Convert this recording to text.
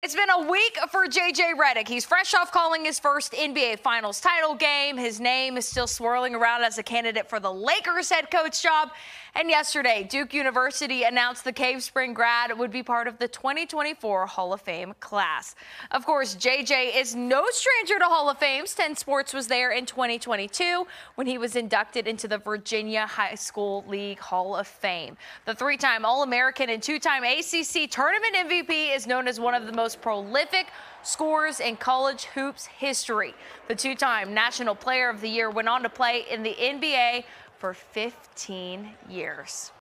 It's been a week for JJ Redick. He's fresh off calling his first NBA Finals title game. His name is still swirling around as a candidate for the Lakers head coach job. And yesterday, Duke University announced the Cave Spring grad would be part of the 2024 Hall of Fame class. Of course, JJ is no stranger to Hall of Fames. 10 Sports was there in 2022 when he was inducted into the Virginia High School League Hall of Fame. The three time All American and two time ACC tournament MVP is known as one of the most prolific scorers in college hoops history. The two time National Player of the Year went on to play in the NBA for 15 years.